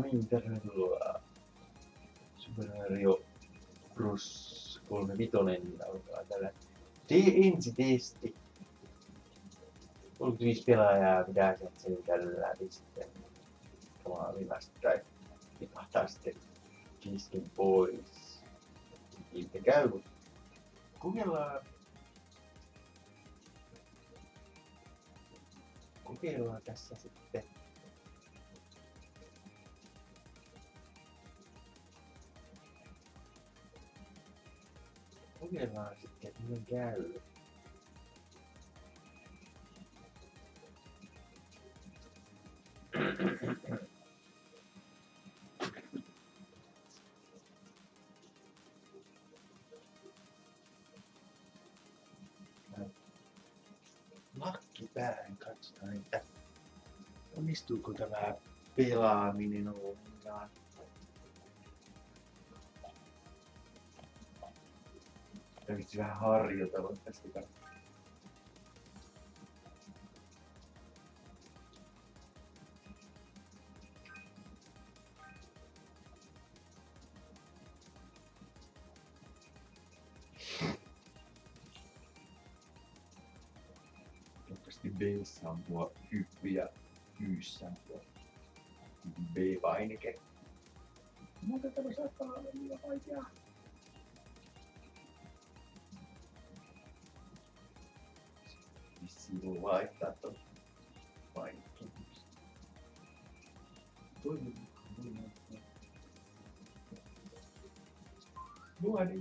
Niin, tervetuloa. Super Mario Bros. 35 alkaa tällä ensi-testi. 35 pelaajaa pitää sen selvitellä läpi sitten. Omaa viimasta tai tipahtaa sitten kiskin pois. Ilta käy, mutta kokeillaan kokeillaan tässä sitten että miten käy. Lakki päähän katsotaan, että onnistuuko tämä pelaaminen ollenkaan. Tarvitsi vähän harjoitella tästä katsotaan. Toivottavasti on tuo hyppy ja Yssä on tuo B-painike. Muuten tämä saattaa olla liian vaikeaa. Vissiin voi laittaa ton painikkeen. Toinen Nuori.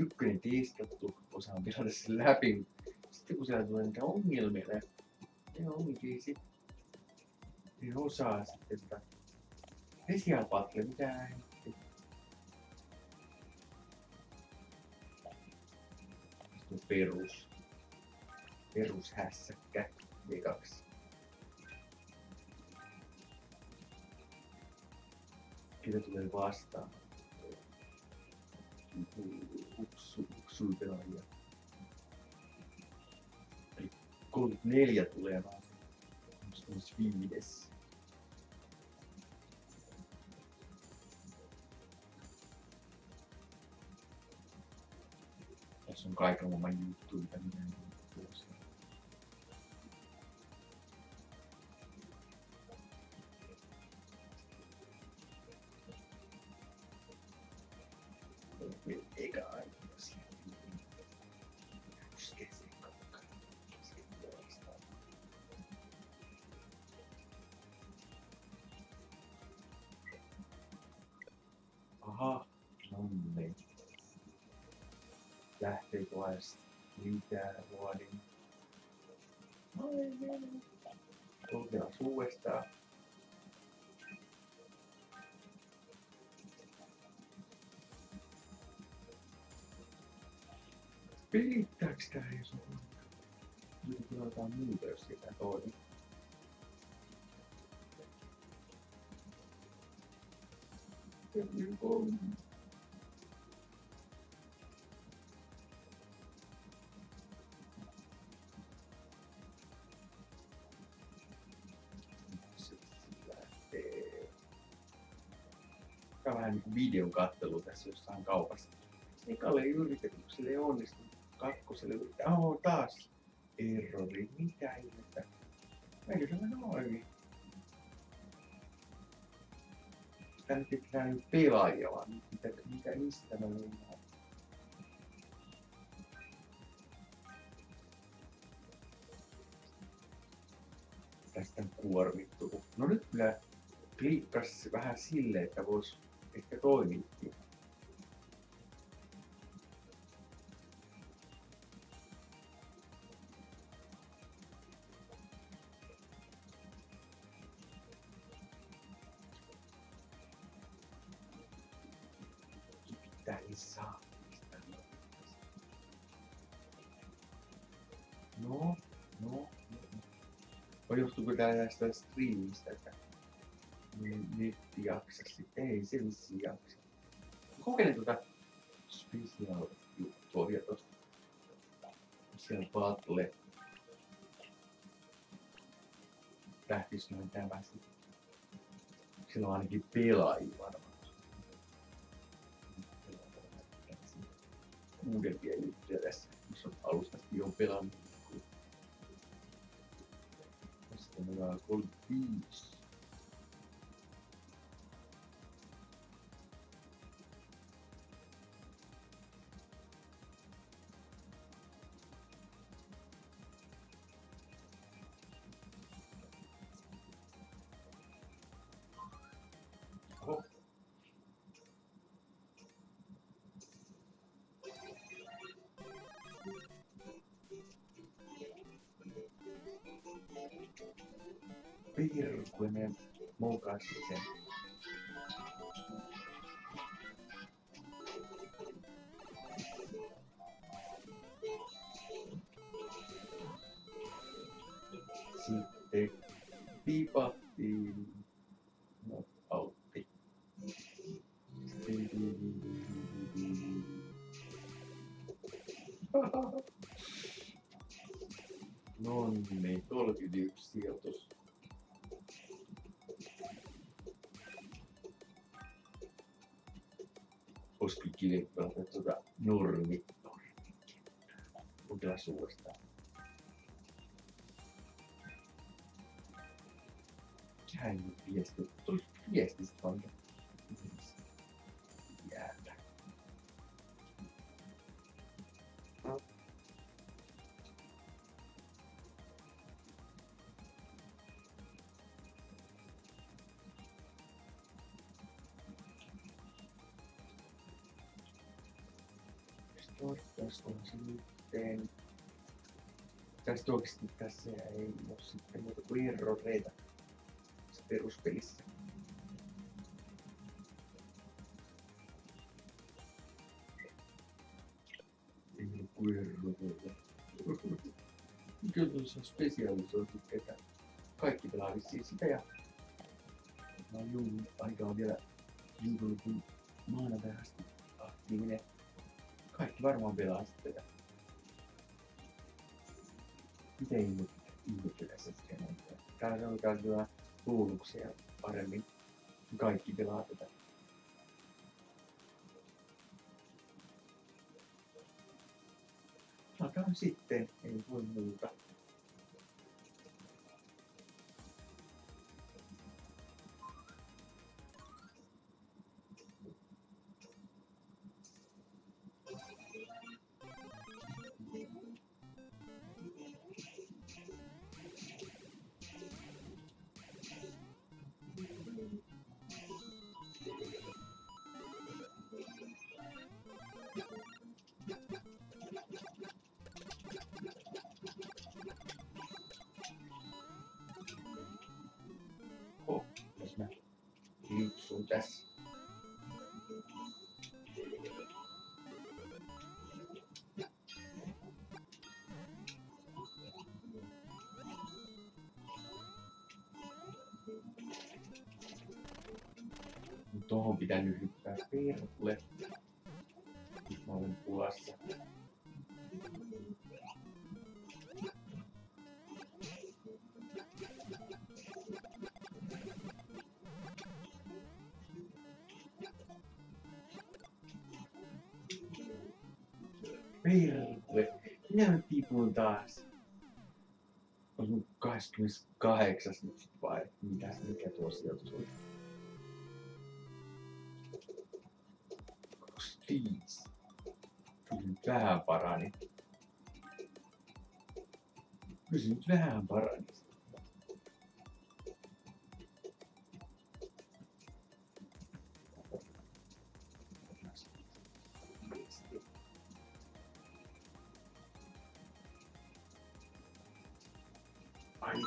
Ykkönen testattu, osaan pelata sen läpi. Sitten kun siellä tulee niitä ongelmia, ne onkin sit, ne osaa sitten sitä Special Battle, mitä helvetti. Tuo perus, perushässäkkä V2. Ketä tulee vastaan? Hupsu, hupsui pelaajia. Eli 34 tulee vaan. Viides? Tässä on kaiken maailman juttuja, mitä minä en lähtöikohdasta mitään vuodin. Tulkaa uudestaan. Pelittääks tää ei sun? Nyt jotain muuta, jos sitä toimi. Kyllä, niin kolme. On vähän niinku videon kattelu tässä jossain kaupassa. Ekalle yritykselle ei onnistunut. Kakkoselle yrittää. Oh, taas errori. Mitä ihmettä? Eikö tämä noin? Tänne pitää nyt pelaajia vaan. Mitä, mitä mistä mä mennään? Tästä on kuormittu. No nyt kyllä klikkas vähän silleen, että vois ehkä toimittiin. Mitä ei saa. No, no, no. Vai johtuuko tää tästä striimistä, että niin netti jaksa sitten? Ei se vissiin jaksa. Kokeile tuota special juttua vielä tosta. Siellä battle. Lähtis noin tämä sitten. Sillä on ainakin pelaajia varmaan. Uudempia juttuja tässä, missä on alusta jo pelannut. Tästä meillä on 35. Pirkuinen mokasi sen. Sitten piipattiin. Olisiko kivi pelata tuota nurmi? Kuinka suostaa? Käy nyt viesti. Tuli viestistä vaan. Jäätä. On. Tästä oikeesti tässä ei oo sitten muuta kuin erroreita tässä peruspelissä. Ei oo kuin erroreita. Mikä tuossa spesialisoitu ketä? Kaikki pelaa vissiin sitä ja No juu, aika on vielä viikonlopun maanantai aktiivinen. Varmaan pelaa sitten tätä. Miten ihmet, ihmettelee se sitten on? Täällä on käytetään bonuksia paremmin. Kaikki pelaa tätä. Lataan sitten, ei voi muuta. Tässä. Tohon pitää nyt hyppää perle. Nyt mä olen pulassa. Perle. Minä nyt tipun taas. On mun 28 nyt sit vai? Mikä, mikä tuo sijoitus oli? 25. Kyllä nyt vähän parani.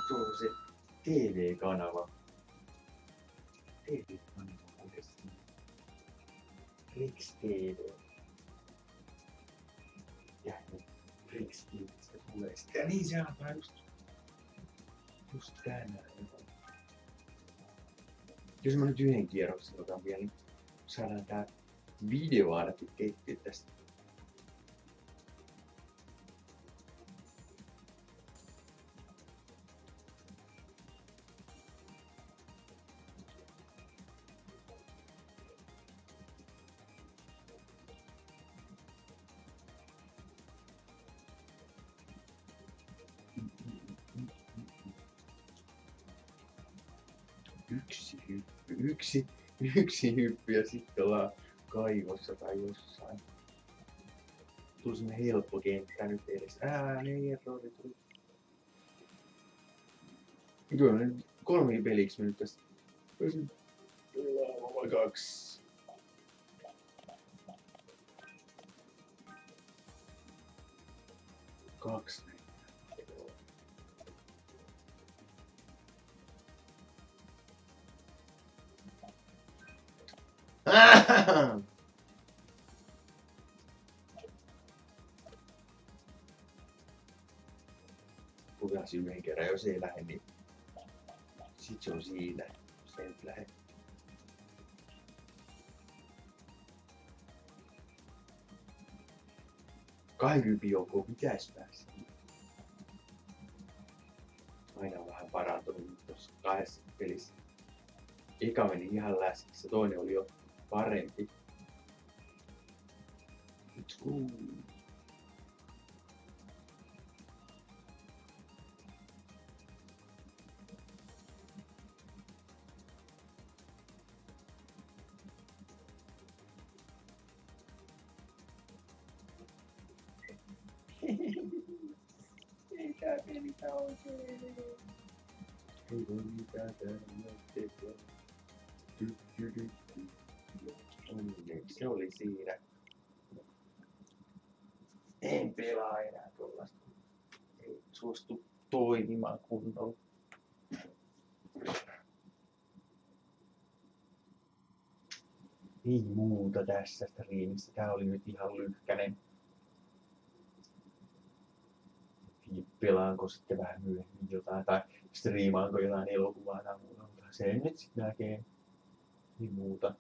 Kyllä se nyt vähän parani. Ai tuo on se TV-kanava. TV-kanava oikeesti. Rix TV. Ja nyt Rix TVstä tulee sitä. Ja niin se alkaa just, just tänään. Jos mä nyt yhden kierroksen otan vielä, niin saadaan tää video ainakin tehtyä tästä. Yksi hyppy, yksi, yksi hyppy ja sitten ollaan kaivossa tai jossain. Tuli semmonen helppo kenttä nyt edes. Ää, niin, errori tuli. Kyllä nyt kolme peliksi mä nyt tästä. Vai kaksi. Kaksi. Kukas yhden kerran, jos ei lähde, niin sit se on siinä. Jos ei nyt lähde. Kahden joukkoon pitäis päästä. Aina on vähän parantunut tuossa kahdessa pelissä. Eka meni ihan läskissä, toinen oli jo parempi. Let's go. Ei tää pelitä oikein. Ei voi mitään täällä tehdä. Ty, ty, ty, ty. Onneksi se oli siinä. En pelaa enää tuollaista. Ei suostu toimimaan kunnolla. Ei muuta tässä striimissä. Tää oli nyt ihan lyhkänen. Tiedä, Pelaanko sitten vähän myöhemmin jotain tai striimaanko jotain elokuvaa tai muuta. mutta Sen nyt sitten näkee. Ei muuta.